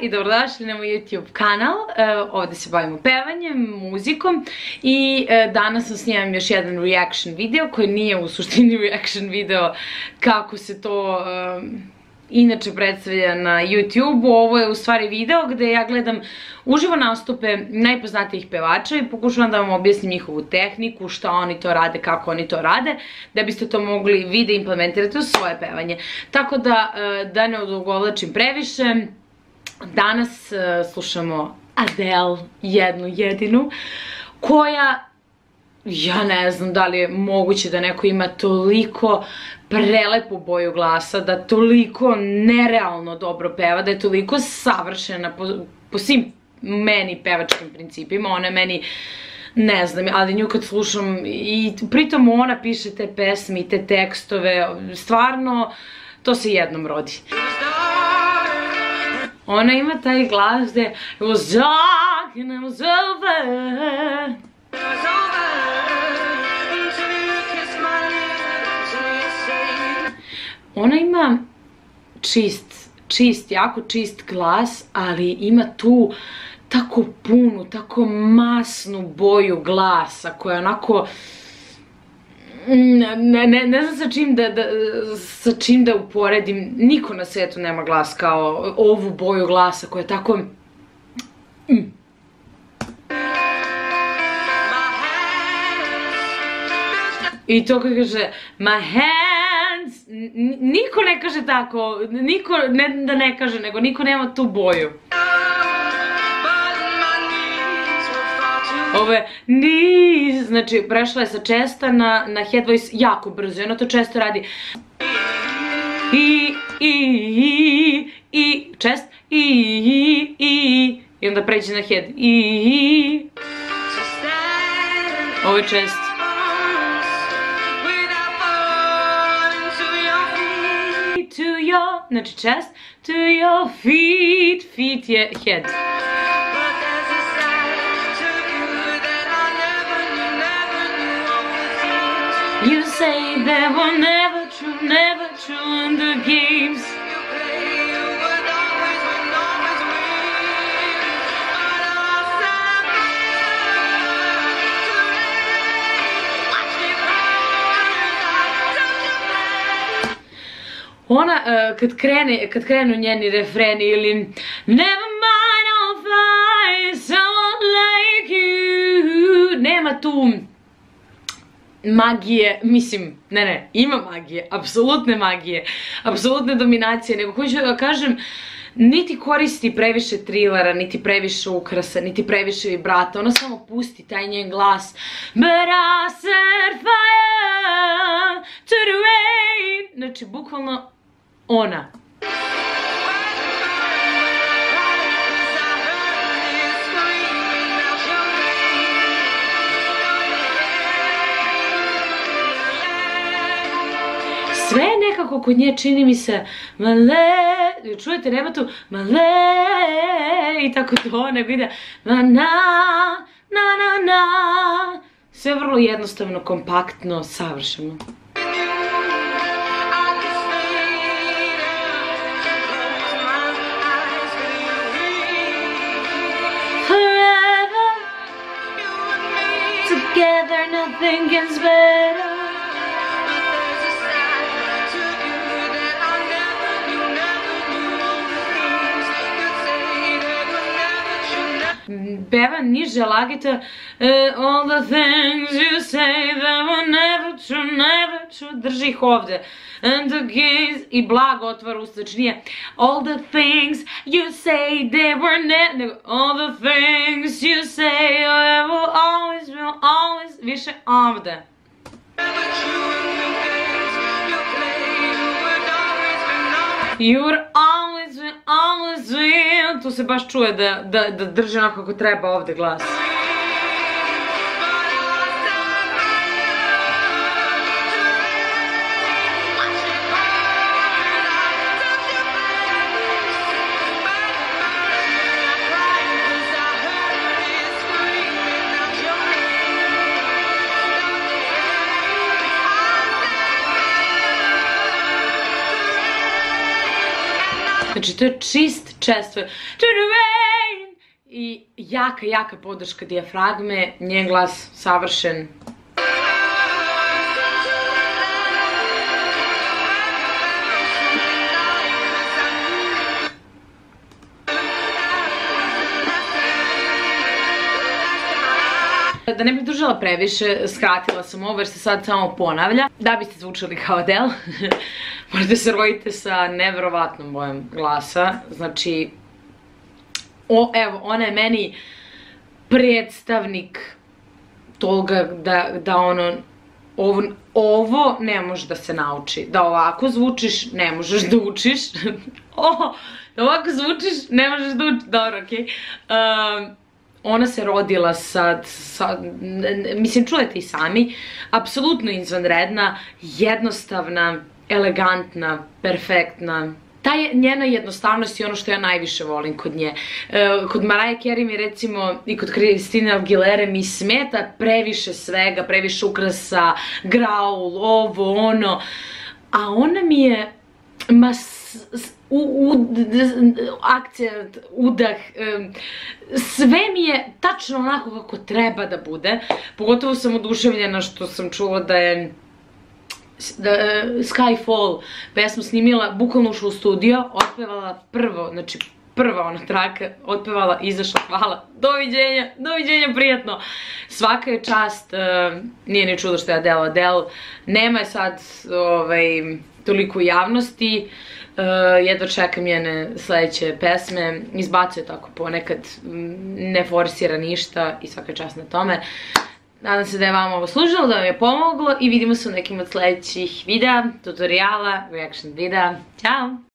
i dobrodošli na moj YouTube kanal. E, ovdje se bavimo pevanjem, muzikom i e, danas vam snimam još jedan reaction video koji nije u suštini reaction video kako se to e, inače predstavlja na YouTube-u. Ovo je u stvari video gdje ja gledam uživo nastupe najpoznatijih pevača i pokušavam da vam objasnim njihovu tehniku, šta oni to rade, kako oni to rade, da biste to mogli vi da implementirate u svoje pevanje. Tako da, da ne odugovlačim previše, Danas e, slušamo Adele, jednu jedinu, koja, ja ne znam da li je moguće da neko ima toliko prelepu boju glasa, da toliko nerealno dobro peva, da je toliko savršena po, svim meni pevačkim principima, ona meni ne znam, ali nju kad slušam i pritom ona piše te pesme i te tekstove, stvarno to se jednom rodi. Ona ima taj glas gdje It was dark and it was over Ona ima čist, čist, jako čist glas, ali ima tu tako punu, tako masnu boju glasa koja onako ne, ne, znam sa čim da, da, sa čim da uporedim, niko na svijetu nema glas kao ovu boju glasa koja je tako... Mm. I to kako kaže, my hands, niko ne kaže tako, niko ne da ne kaže, nego niko nema tu boju. Ove, niz, znači prešla je sa česta na, na head voice jako brzo, ono to često radi. I, i, i, i, čest, i, i, i, i onda pređe na head, i, i, ovo je čest. To your, znači chest, to your feet, feet je head. You say they were never true, never true in the games. Ona, uh, kad, krene, kad krenu njeni refreni ili Never mind, I'll find someone like you Nema tu magije, mislim, ne ne, ima magije, apsolutne magije, apsolutne dominacije, nego hoću da kažem, niti koristi previše trilera, niti previše ukrasa, niti previše vibrata, ona samo pusti taj njen glas. But fire to the rain. Znači, bukvalno ona. Nekako kod nje čini mi se male, čujete nema tu male i tako to nego ide na na na na sve vrlo jednostavno, kompaktno, savršeno. Together nothing gets better peva niže lagite All the things you say that were never true, never true Drži ih ovde And the gaze i blago otvara usta, znači nije All the things you say they were never All the things you say I will always, will always Više ovde You're always Tu se baš čuje da, da, da drži onako kako treba ovdje glas. Znači, to je čist chest to rain! I jaka, jaka podrška dijafragme, njen glas savršen. Dužala previše, skratila sam ovo jer se sad samo ponavlja. Da biste zvučali kao Adele, možete se roditi sa nevjerovatnom bojem glasa. Znači, evo, ona je meni predstavnik toga da, da ono, ovo, ne može da se nauči. Da ovako zvučiš, ne možeš da učiš. da ovako zvučiš, ne možeš da učiš. Dobro, okej. Ona se rodila sad, mislim čujete i sami, apsolutno izvanredna, jednostavna, elegantna, perfektna, ta njena jednostavnost je ono što ja najviše volim kod nje. E, kod Mariah Carey mi recimo i kod Christina Aguilera mi smeta previše svega, previše ukrasa, graul, ovo, ono. A ona mi je, ma, u, akcent, udah, sve mi je tačno onako kako treba da bude. Pogotovo sam oduševljena što sam čula da je da, Skyfall pesmu snimila, bukvalno ušla u studio, otpevala prvo, znači prva ona traka, otpevala, izašla, hvala, doviđenja, doviđenja, prijatno. Svaka je čast, uh, nije ni čudo što je Adele Adele, nema je sad ovaj, toliko javnosti, jedva čekam njene sledeće pesme, izbacuje tako ponekad, ne forsira ništa i svaka čast na tome. Nadam se da je vam ovo služilo, da vam je pomoglo i vidimo se u nekim od sljedećih videa, tutoriala, reaction videa. Ćao!